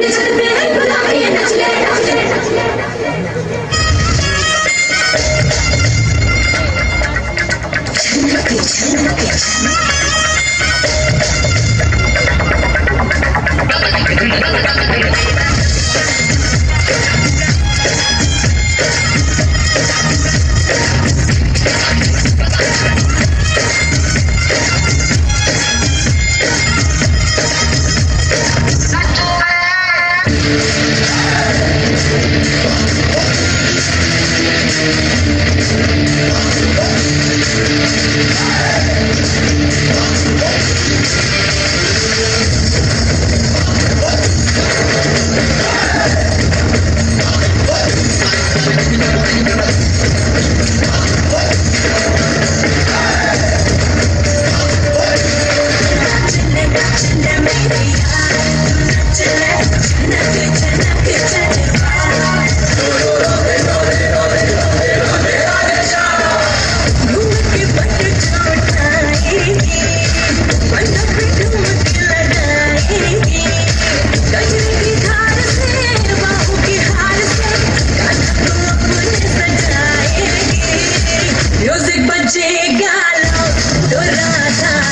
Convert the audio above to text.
Без капель, куда мы не से गालो तो राधा